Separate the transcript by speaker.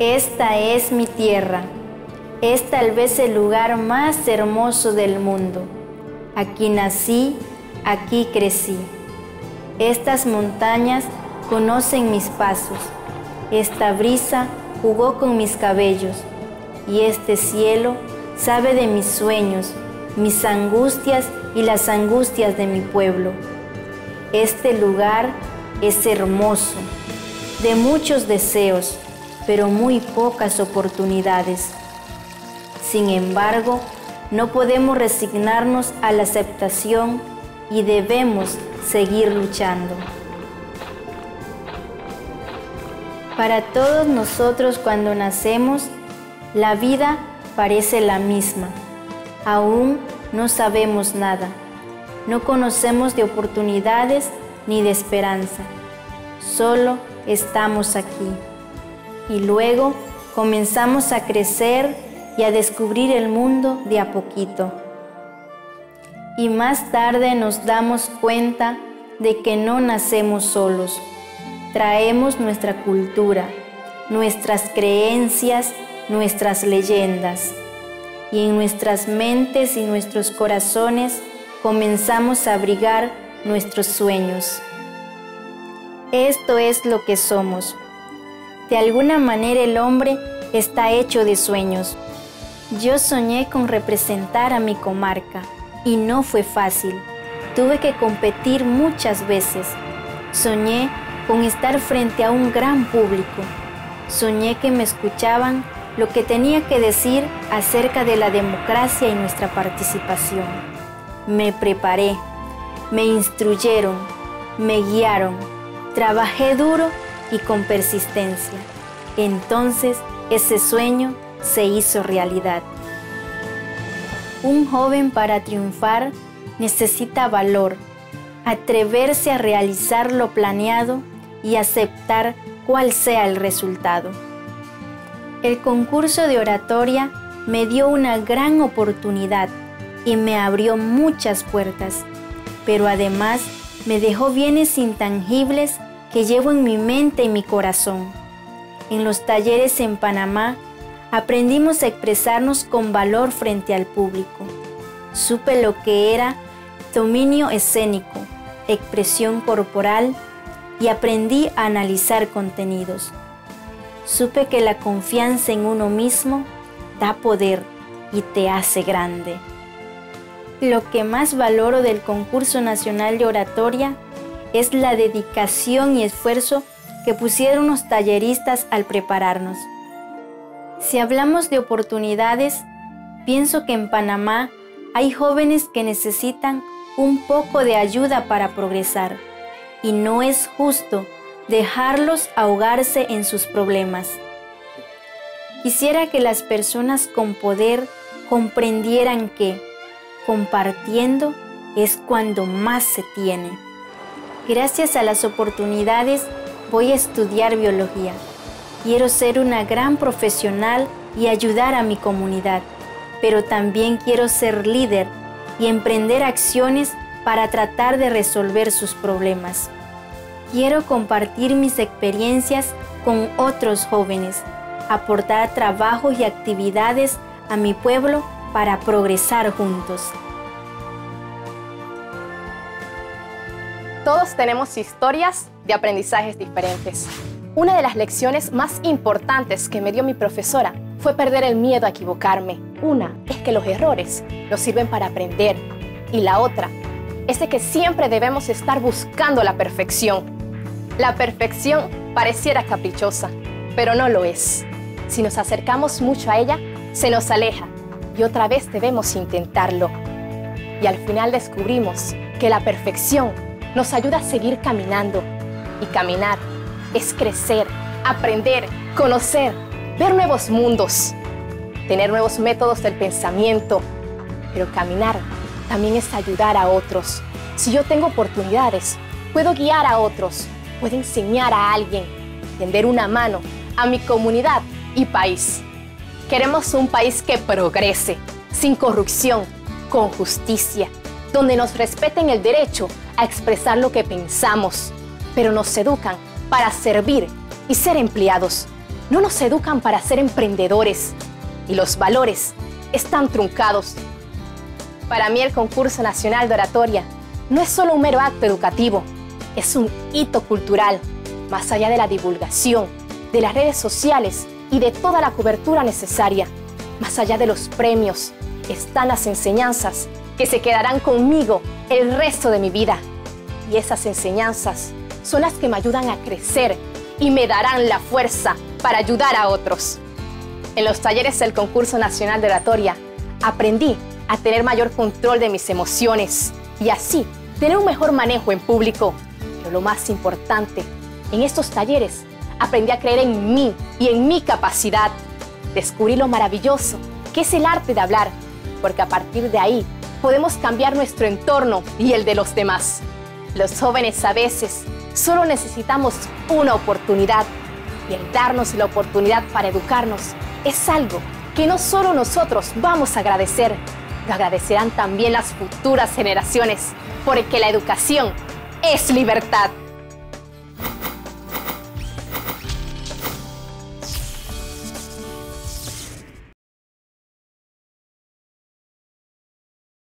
Speaker 1: Esta es mi tierra. Es tal vez el lugar más hermoso del mundo. Aquí nací, aquí crecí. Estas montañas conocen mis pasos. Esta brisa jugó con mis cabellos. Y este cielo sabe de mis sueños, mis angustias y las angustias de mi pueblo. Este lugar es hermoso, de muchos deseos, pero muy pocas oportunidades. Sin embargo, no podemos resignarnos a la aceptación y debemos seguir luchando. Para todos nosotros cuando nacemos, la vida parece la misma. Aún no sabemos nada. No conocemos de oportunidades ni de esperanza. Solo estamos aquí. Y luego comenzamos a crecer y a descubrir el mundo de a poquito. Y más tarde nos damos cuenta de que no nacemos solos. Traemos nuestra cultura, nuestras creencias, nuestras leyendas. Y en nuestras mentes y nuestros corazones comenzamos a abrigar nuestros sueños. Esto es lo que somos. De alguna manera el hombre está hecho de sueños. Yo soñé con representar a mi comarca y no fue fácil. Tuve que competir muchas veces. Soñé con estar frente a un gran público. Soñé que me escuchaban lo que tenía que decir acerca de la democracia y nuestra participación. Me preparé, me instruyeron, me guiaron, trabajé duro y con persistencia. Entonces ese sueño se hizo realidad. Un joven para triunfar necesita valor, atreverse a realizar lo planeado y aceptar cuál sea el resultado. El concurso de oratoria me dio una gran oportunidad y me abrió muchas puertas, pero además me dejó bienes intangibles que llevo en mi mente y mi corazón. En los talleres en Panamá aprendimos a expresarnos con valor frente al público. Supe lo que era dominio escénico, expresión corporal y aprendí a analizar contenidos. Supe que la confianza en uno mismo da poder y te hace grande. Lo que más valoro del concurso nacional de oratoria es la dedicación y esfuerzo que pusieron los talleristas al prepararnos. Si hablamos de oportunidades, pienso que en Panamá hay jóvenes que necesitan un poco de ayuda para progresar y no es justo dejarlos ahogarse en sus problemas. Quisiera que las personas con poder comprendieran que compartiendo es cuando más se tiene. Gracias a las oportunidades voy a estudiar biología. Quiero ser una gran profesional y ayudar a mi comunidad, pero también quiero ser líder y emprender acciones para tratar de resolver sus problemas. Quiero compartir mis experiencias con otros jóvenes, aportar trabajos y actividades a mi pueblo para progresar juntos.
Speaker 2: Todos tenemos historias de aprendizajes diferentes. Una de las lecciones más importantes que me dio mi profesora fue perder el miedo a equivocarme. Una es que los errores nos sirven para aprender y la otra es que siempre debemos estar buscando la perfección. La perfección pareciera caprichosa, pero no lo es. Si nos acercamos mucho a ella, se nos aleja y otra vez debemos intentarlo. Y al final descubrimos que la perfección nos ayuda a seguir caminando. Y caminar es crecer, aprender, conocer, ver nuevos mundos, tener nuevos métodos del pensamiento. Pero caminar también es ayudar a otros. Si yo tengo oportunidades, puedo guiar a otros, puedo enseñar a alguien, tender una mano a mi comunidad y país. Queremos un país que progrese, sin corrupción, con justicia, donde nos respeten el derecho a expresar lo que pensamos, pero nos educan para servir y ser empleados. no nos educan para ser emprendedores y los valores están truncados. Para mí el concurso nacional de oratoria no es solo un mero acto educativo, es un hito cultural, más allá de la divulgación, de las redes sociales y de toda la cobertura necesaria. Más allá de los premios, están las enseñanzas que se quedarán conmigo el resto de mi vida. Y esas enseñanzas son las que me ayudan a crecer y me darán la fuerza para ayudar a otros. En los talleres del concurso nacional de oratoria aprendí a tener mayor control de mis emociones y así tener un mejor manejo en público. Pero lo más importante, en estos talleres aprendí a creer en mí y en mi capacidad. Descubrí lo maravilloso que es el arte de hablar, porque a partir de ahí podemos cambiar nuestro entorno y el de los demás. Los jóvenes a veces solo necesitamos una oportunidad y el darnos la oportunidad para educarnos es algo que no solo nosotros vamos a agradecer, lo agradecerán también las futuras generaciones, porque la educación es libertad.